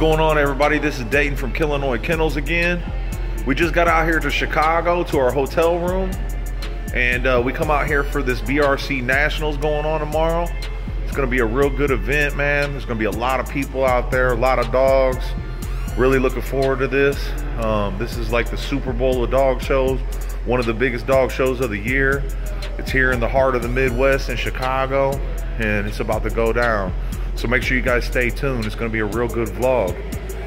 going on, everybody? This is Dayton from Killinois Kennels again. We just got out here to Chicago to our hotel room, and uh, we come out here for this BRC Nationals going on tomorrow. It's going to be a real good event, man. There's going to be a lot of people out there, a lot of dogs. Really looking forward to this. Um, this is like the Super Bowl of dog shows, one of the biggest dog shows of the year. It's here in the heart of the Midwest in Chicago, and it's about to go down. So make sure you guys stay tuned. It's going to be a real good vlog.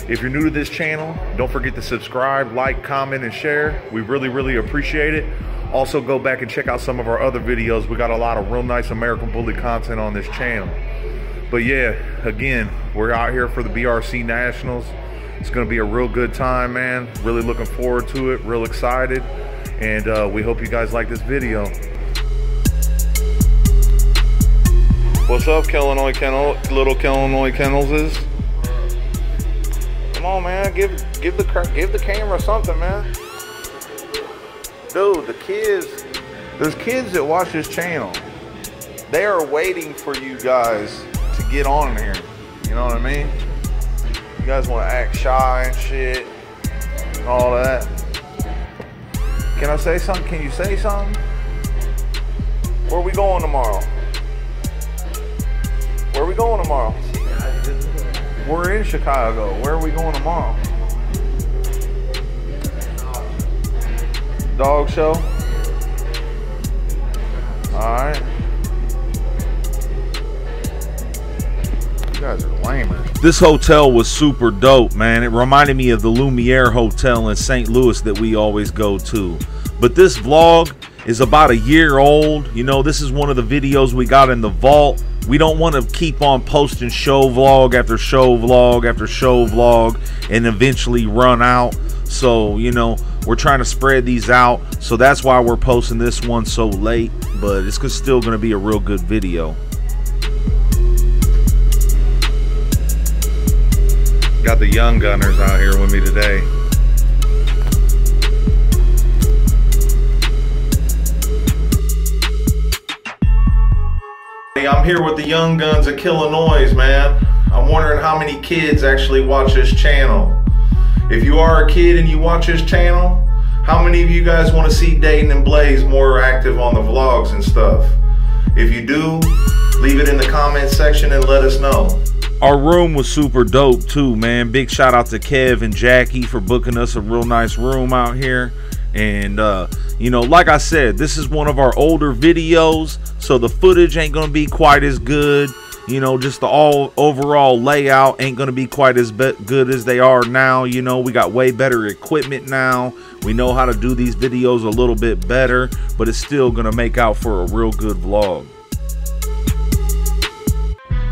If you're new to this channel, don't forget to subscribe, like, comment, and share. We really, really appreciate it. Also, go back and check out some of our other videos. We got a lot of real nice American Bully content on this channel. But yeah, again, we're out here for the BRC Nationals. It's going to be a real good time, man. Really looking forward to it. Real excited. And uh, we hope you guys like this video. What's up, Killinois Kennel, little Killinois Kennels is? Come on, man. Give give the give the camera something, man. Dude, the kids, there's kids that watch this channel. They are waiting for you guys to get on here. You know what I mean? You guys want to act shy and shit, and all that. Can I say something? Can you say something? Where we going tomorrow? Where are we going tomorrow? We're in Chicago. Where are we going tomorrow? Dog show. Alright. You guys are lamers. This hotel was super dope, man. It reminded me of the Lumiere Hotel in St. Louis that we always go to. But this vlog is about a year old. You know, this is one of the videos we got in the vault we don't want to keep on posting show vlog after show vlog after show vlog and eventually run out. So you know we're trying to spread these out. So that's why we're posting this one so late but it's still going to be a real good video. Got the young gunners out here with me today I'm here with the young guns of Killinois, man. I'm wondering how many kids actually watch this channel. If you are a kid and you watch this channel, how many of you guys want to see Dayton and Blaze more active on the vlogs and stuff? If you do, leave it in the comment section and let us know. Our room was super dope too, man. Big shout out to Kev and Jackie for booking us a real nice room out here. And, uh, you know, like I said, this is one of our older videos, so the footage ain't to be quite as good. You know, just the all overall layout ain't to be quite as good as they are now. You know, we got way better equipment now. We know how to do these videos a little bit better, but it's still to make out for a real good vlog.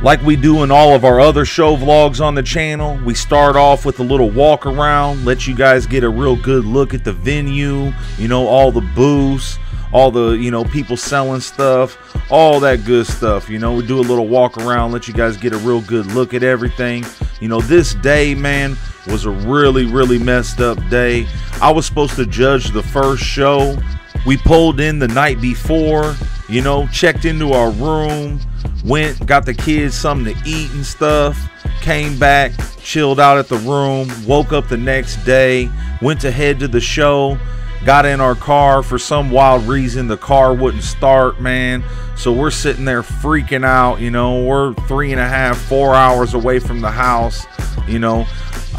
Like we do in all of our other show vlogs on the channel, we start off with a little walk around, let you guys get a real good look at the venue, you know, all the booths, all the, you know, people selling stuff, all that good stuff. You know, we do a little walk around, let you guys get a real good look at everything. You know, this day, man, was a really, really messed up day. I was supposed to judge the first show. We pulled in the night before, you know, checked into our room went got the kids something to eat and stuff came back chilled out at the room woke up the next day went to head to the show got in our car. For some wild reason the car wouldn't start man. So we're sitting there freaking out you know. We're three and a half four hours away from the house you know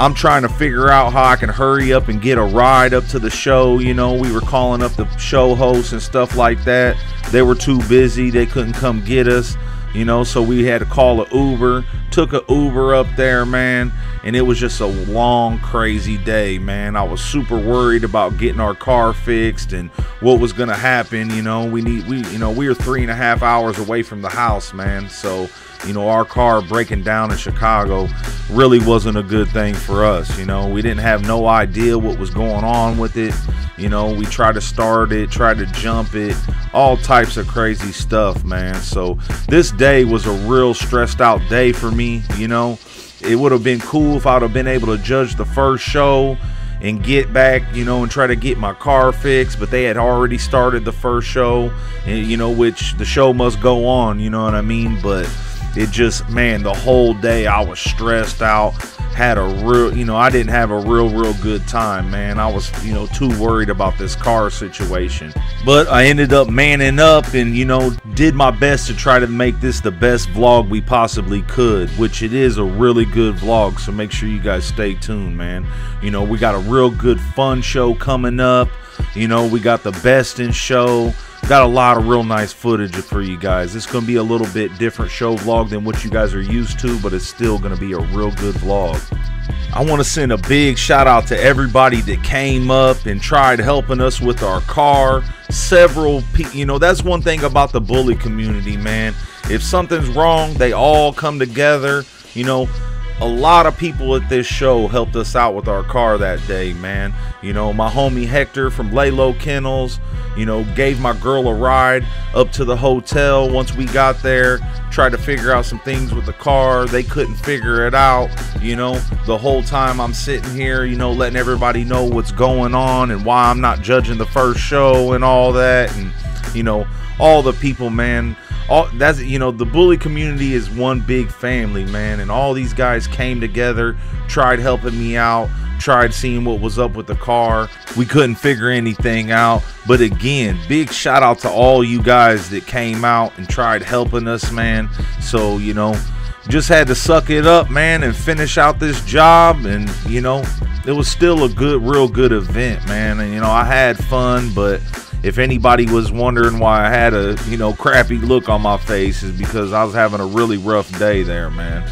i'm trying to figure out how i can hurry up and get a ride up to the show you know. We were calling up the show hosts and stuff like that. They were too busy. They couldn't come get us you know so we had to call a uber. Took a uber up there man and it was just a long crazy day man. I was super worried about getting our car fixed and what was gonna happen you know. We need we you know we were three and a half hours away from the house man so you know our car breaking down in chicago really wasn't a good thing for us you know we didn't have no idea what was going on with it you know we tried to start it tried to jump it all types of crazy stuff man so this day was a real stressed out day for me you know it would have been cool if i'd have been able to judge the first show and get back, you know, and try to get my car fixed. But they had already started the first show, and you know, which the show must go on, you know what I mean? But it just, man, the whole day I was stressed out. Had a real, you know, I didn't have a real, real good time, man. I was, you know, too worried about this car situation. But I ended up manning up and, you know, did my best to try to make this the best vlog we possibly could, which it is a really good vlog. So make sure you guys stay tuned, man. You know, we got a real good fun show coming up. You know, we got the best in show. Got a lot of real nice footage for you guys. It's going to be a little bit different show vlog than what you guys are used to, but it's still going to be a real good vlog. I want to send a big shout out to everybody that came up and tried helping us with our car. Several people, you know, that's one thing about the bully community, man. If something's wrong, they all come together. You know, a lot of people at this show helped us out with our car that day, man. You know, my homie Hector from Laylo Kennels, you know, gave my girl a ride up to the hotel once we got there, tried to figure out some things with the car. They couldn't figure it out, you know. The whole time I'm sitting here, you know, letting everybody know what's going on and why I'm not judging the first show and all that. And, you know, all the people, man all that's you know the bully community is one big family man and all these guys came together tried helping me out tried seeing what was up with the car. We couldn't figure anything out. But again big shout out to all you guys that came out and tried helping us man. So you know just had to suck it up man and finish out this job. And you know it was still a good real good event man. And you know i had fun but if anybody was wondering why I had a, you know, crappy look on my face is because I was having a really rough day there, man.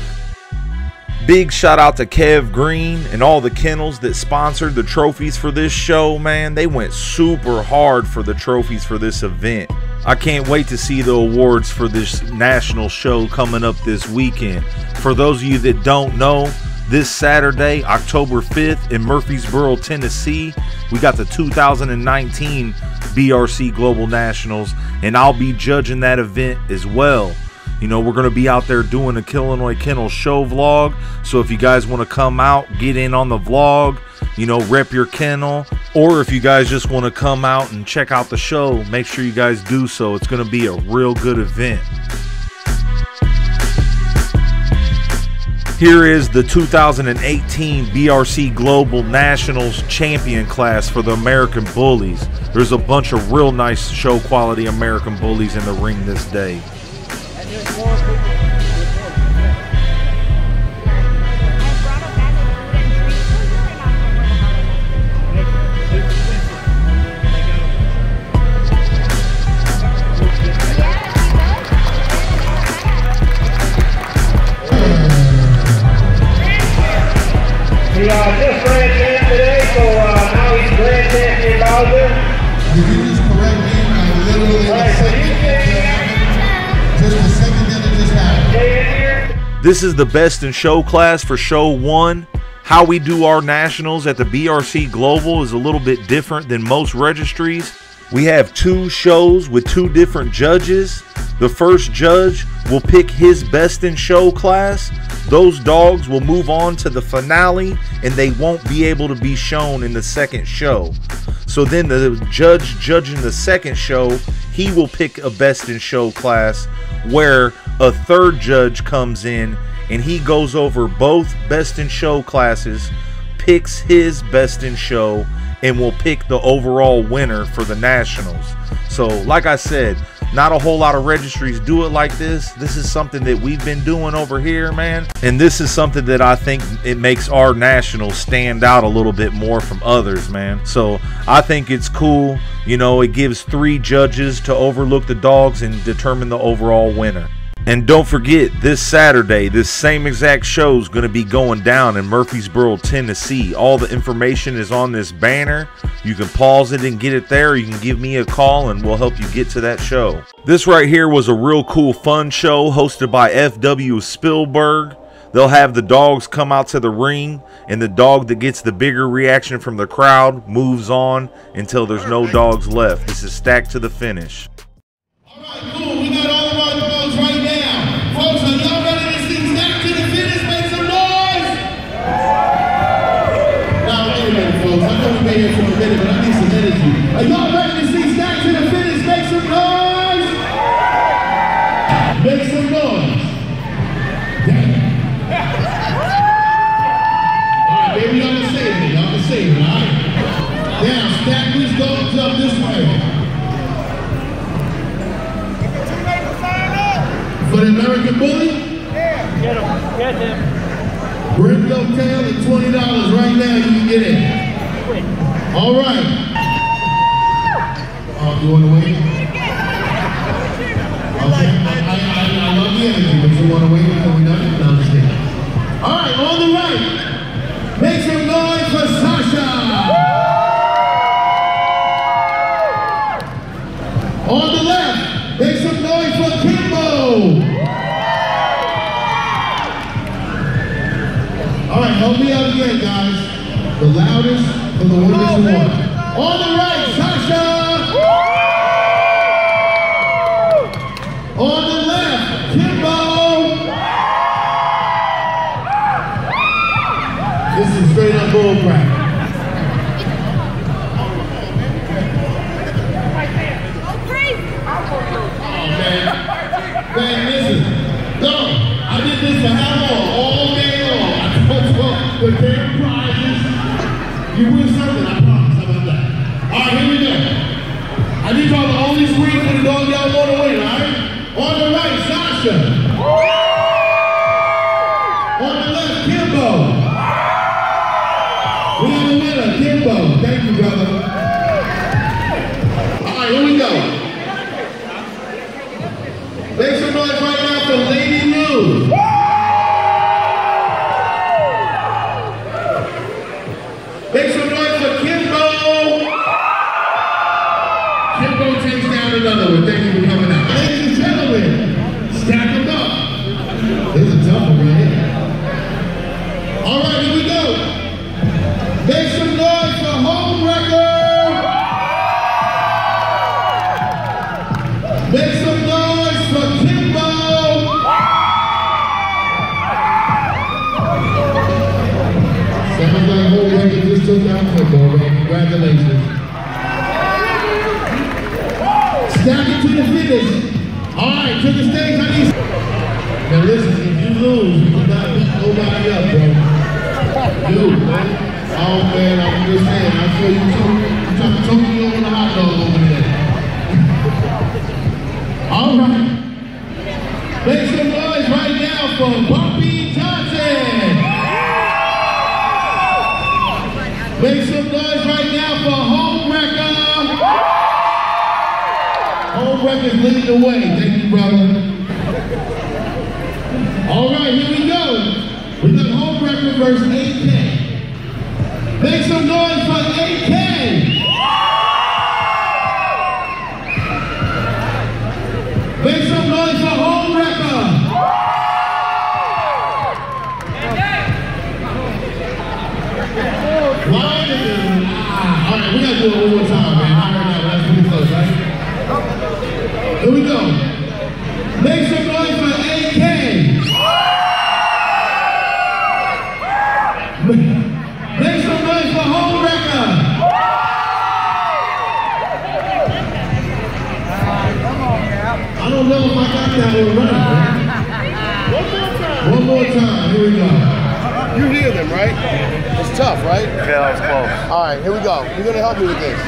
Big shout out to Kev Green and all the kennels that sponsored the trophies for this show, man. They went super hard for the trophies for this event. I can't wait to see the awards for this national show coming up this weekend. For those of you that don't know, this Saturday, October 5th, in Murfreesboro, Tennessee, we got the 2019 BRC Global Nationals, and I'll be judging that event as well. You know, we're going to be out there doing a Killinois Kennel show vlog. So if you guys want to come out, get in on the vlog, you know, rep your kennel. Or if you guys just want to come out and check out the show, make sure you guys do so. It's going to be a real good event. Here is the 2018 BRC Global Nationals Champion class for the American Bullies. There's a bunch of real nice show quality American Bullies in the ring this day. This is the best in show class for show one. How we do our nationals at the BRC Global is a little bit different than most registries. We have two shows with two different judges. The first judge will pick his best in show class. Those dogs will move on to the finale and they won't be able to be shown in the second show. So then the judge judging the second show, he will pick a best in show class where a third judge comes in and he goes over both best in show classes, picks his best in show, and will pick the overall winner for the nationals. So, like I said, not a whole lot of registries do it like this. This is something that we've been doing over here, man. And this is something that I think it makes our nationals stand out a little bit more from others, man. So I think it's cool. You know, it gives three judges to overlook the dogs and determine the overall winner. And don't forget, this Saturday, this same exact show is going to be going down in Murfreesboro, Tennessee. All the information is on this banner. You can pause it and get it there. You can give me a call and we'll help you get to that show. This right here was a real cool, fun show hosted by F.W. Spielberg. They'll have the dogs come out to the ring, and the dog that gets the bigger reaction from the crowd moves on until there's no dogs left. This is stacked to the finish. American Bully, Get him. Get him. bring your tail at $20 right now. You can get it. Quick. All right. Oh, you want to wait? Okay. I, I, I, I love the energy, but you want to wait All right, help me out again, guys. The loudest for the one that you want. On the right, Sasha. Home Wrecker's leading the way. Thank you, brother. All right, here we go. We got Home Wrecker versus 8K. Make some noise for 8K. Make some noise for Home Wrecker. Why did ah, All right, we gotta do it one more time, man. I heard that. That's pretty close, right? Here we go. Make some noise for AK. Make some noise for Home Wrecker. I don't know if I got that one right. man. One more time. Here we go. You hear them, right? It's tough, right? Yeah, that was close. All right, here we go. You're gonna help me with this.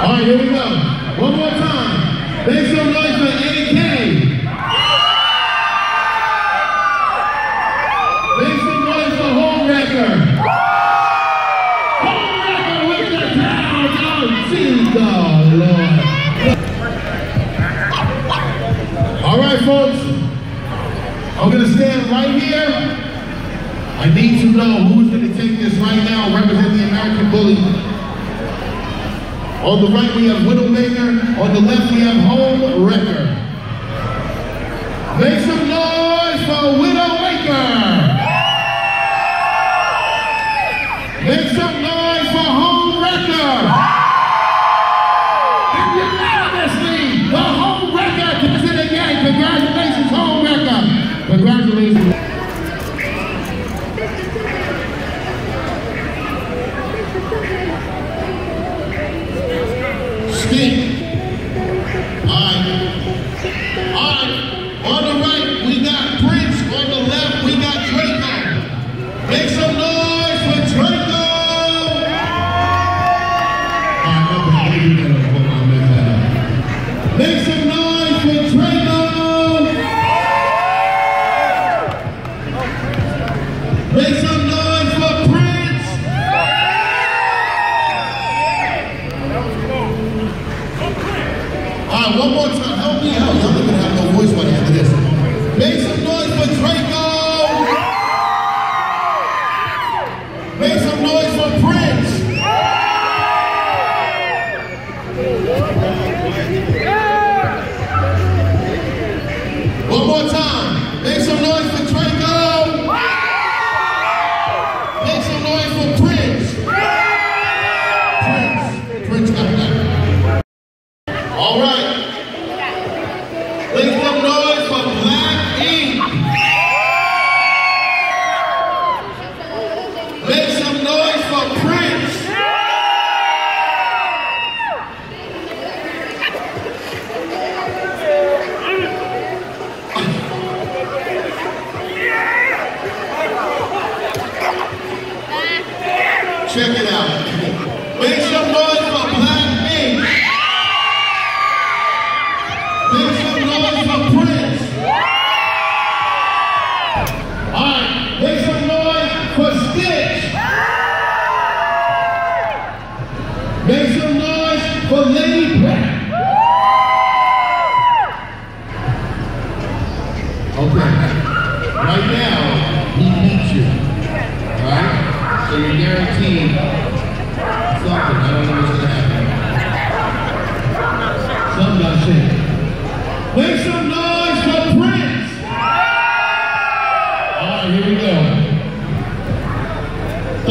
All right, here we go. One more time. Need to know who's going to take this right now, represent the American Bully. On the right, we have Widowmaker. On the left, we have Home Wrecker.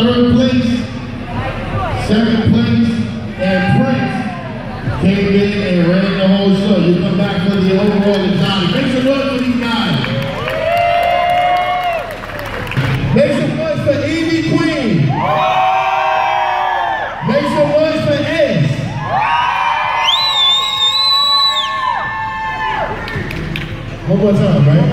Third place, second place, and Prince came in and ran the whole show. You come back for the overall and Johnny. Make some noise for these guys. Make some noise for Evie Queen. Make some noise for Ace. One more time, right?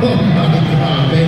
bomba di trave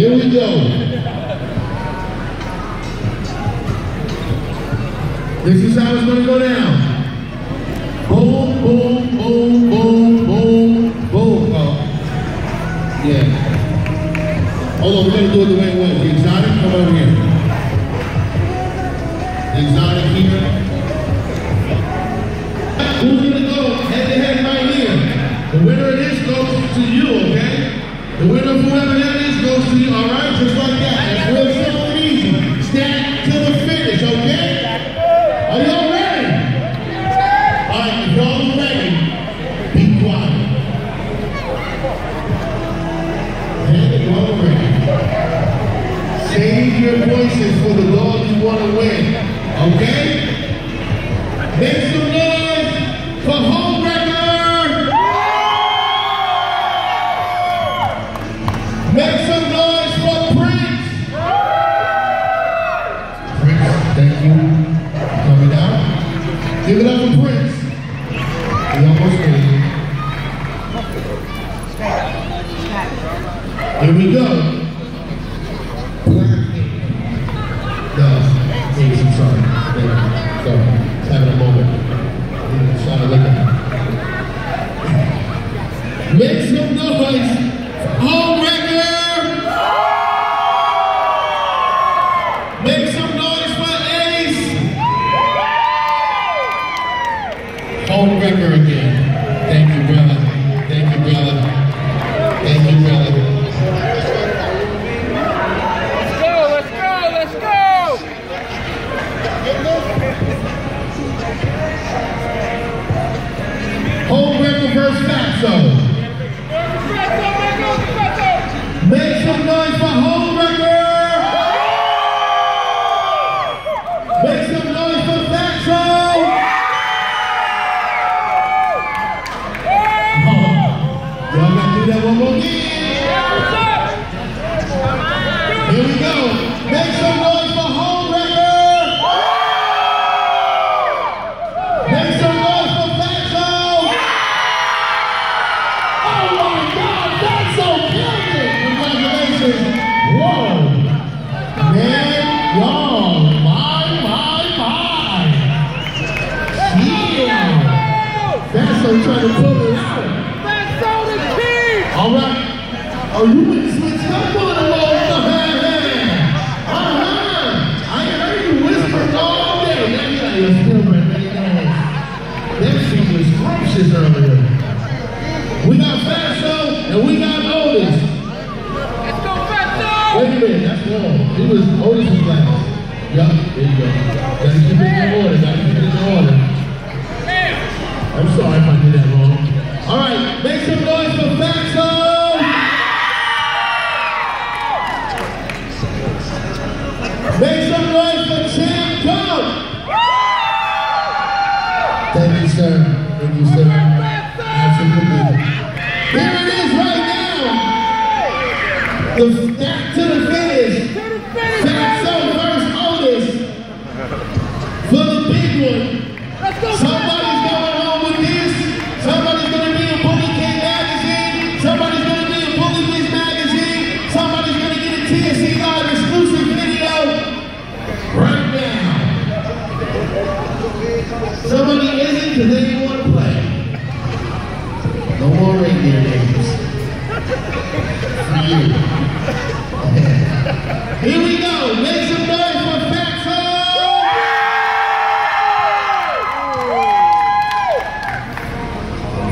Here we go. This is how it's going to go down.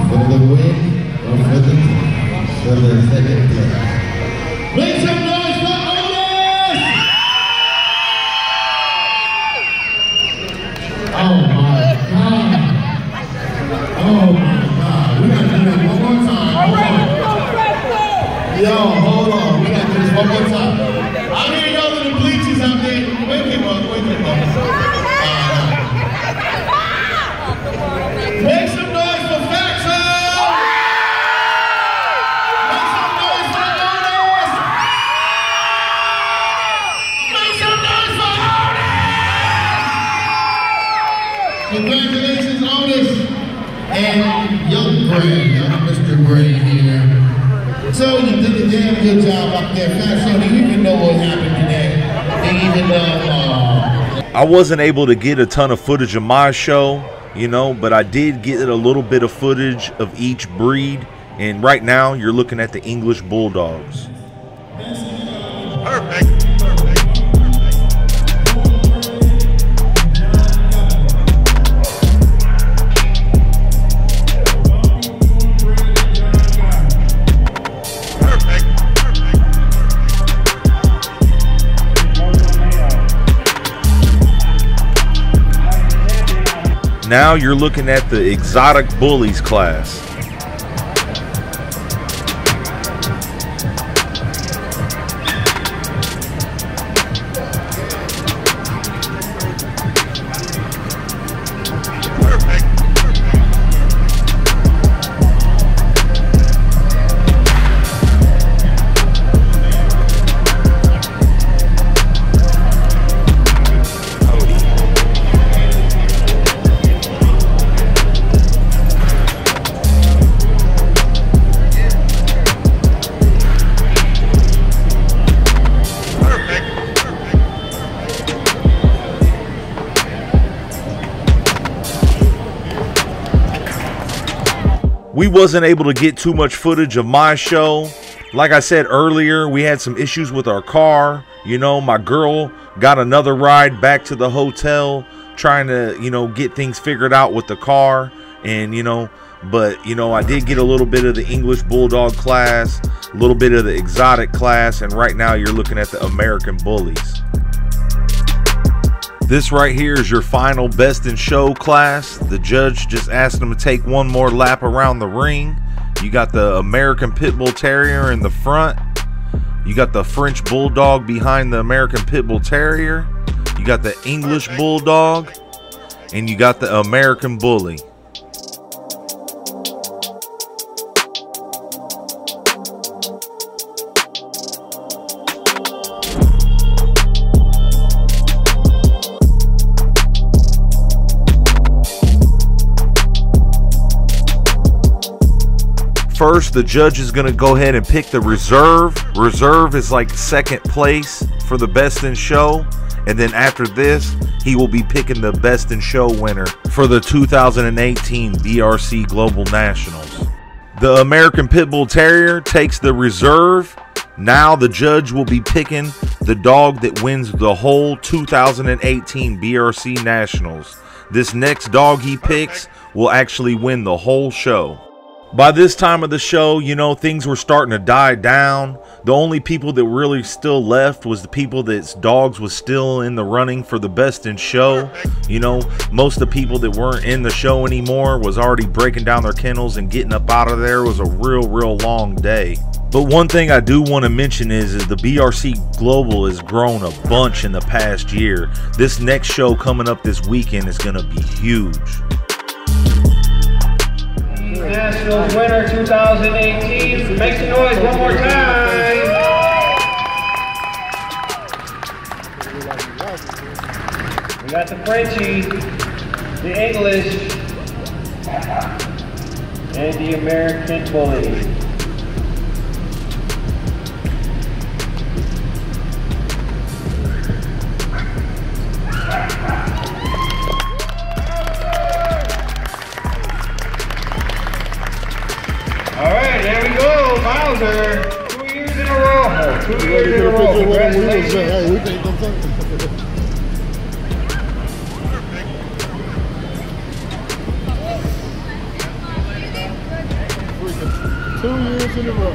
for the win of for the, for the second place. Make some noise! wasn't able to get a ton of footage of my show, you know, but I did get a little bit of footage of each breed. And right now, you're looking at the English Bulldogs. Perfect. Now you're looking at the exotic bullies class. We wasn't able to get too much footage of my show. Like i said earlier we had some issues with our car. You know my girl got another ride back to the hotel trying to you know get things figured out with the car. And you know but you know i did get a little bit of the english bulldog class a little bit of the exotic class. And right now you're looking at the american bullies this right here is your final best in show class. The judge just asked them to take one more lap around the ring. You got the American Pit Bull Terrier in the front. You got the French Bulldog behind the American Pit Bull Terrier. You got the English Bulldog. And you got the American Bully. First, the judge is going to go ahead and pick the reserve. Reserve is like second place for the best in show. And then after this, he will be picking the best in show winner for the 2018 BRC Global Nationals. The American Pit Bull Terrier takes the reserve. Now the judge will be picking the dog that wins the whole 2018 BRC Nationals. This next dog he picks will actually win the whole show. By this time of the show, you know, things were starting to die down. The only people that really still left was the people that's dogs was still in the running for the best in show. You know, most of the people that weren't in the show anymore was already breaking down their kennels and getting up out of there it was a real, real long day. But one thing I do want to mention is, is the BRC Global has grown a bunch in the past year. This next show coming up this weekend is going to be huge. Nationals winner 2018. Make some noise one more time. We got the Frenchie, the English, and the American Bully. Bowser. Two years in a row. Two years in a row. Congratulations. Hey, we think I'm something. Two years in a row.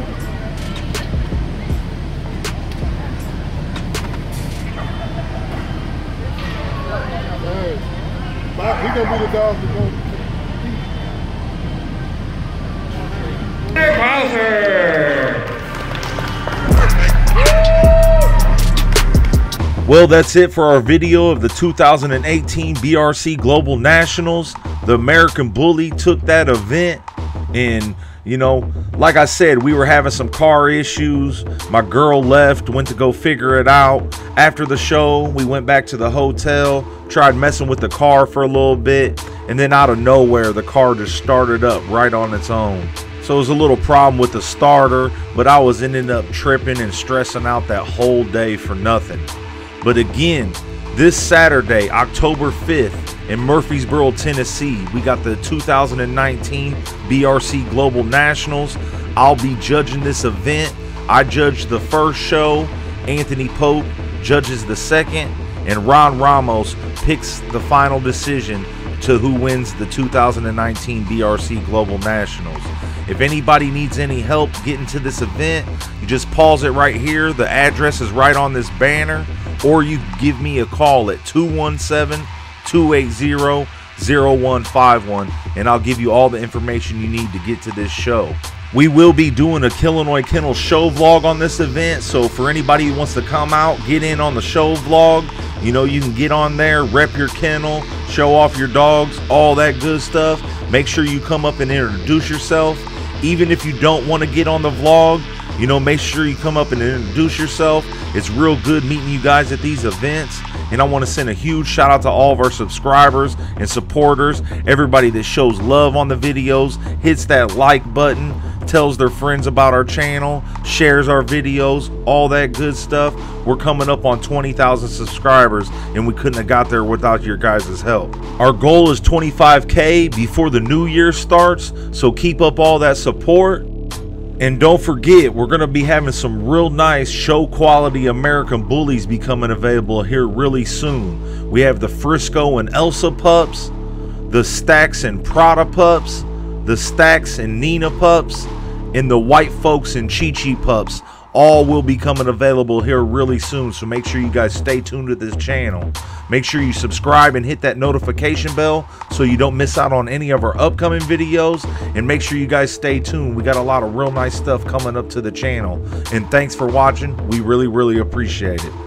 Hey, Bob, he gonna be the dog that Well, that's it for our video of the 2018 BRC Global Nationals. The American Bully took that event and you know, like I said, we were having some car issues. My girl left, went to go figure it out. After the show, we went back to the hotel, tried messing with the car for a little bit, and then out of nowhere, the car just started up right on its own. So it was a little problem with the starter, but I was ending up tripping and stressing out that whole day for nothing. But again, this Saturday, October 5th, in Murfreesboro, Tennessee, we got the 2019 BRC Global Nationals. I'll be judging this event. I judged the first show, Anthony Pope judges the second, and Ron Ramos picks the final decision to who wins the 2019 BRC Global Nationals. If anybody needs any help getting to this event, you just pause it right here. The address is right on this banner, or you give me a call at 217 280 0151 and I'll give you all the information you need to get to this show. We will be doing a Killinois Kennel show vlog on this event, so for anybody who wants to come out, get in on the show vlog, you know, you can get on there, rep your kennel, show off your dogs, all that good stuff. Make sure you come up and introduce yourself. Even if you don't want to get on the vlog, you know, make sure you come up and introduce yourself. It's real good meeting you guys at these events. And I want to send a huge shout out to all of our subscribers and supporters, everybody that shows love on the videos, hits that like button, tells their friends about our channel, shares our videos, all that good stuff. We're coming up on 20,000 subscribers and we couldn't have got there without your guys' help. Our goal is 25K before the new year starts, so keep up all that support. And don't forget, we're going to be having some real nice show quality American bullies becoming available here really soon. We have the Frisco and Elsa pups, the Stacks and Prada pups, the Stacks and Nina pups, and the White Folks and Chi Chi pups. All will be coming available here really soon, so make sure you guys stay tuned to this channel. Make sure you subscribe and hit that notification bell so you don't miss out on any of our upcoming videos. And make sure you guys stay tuned. We got a lot of real nice stuff coming up to the channel. And thanks for watching. We really, really appreciate it.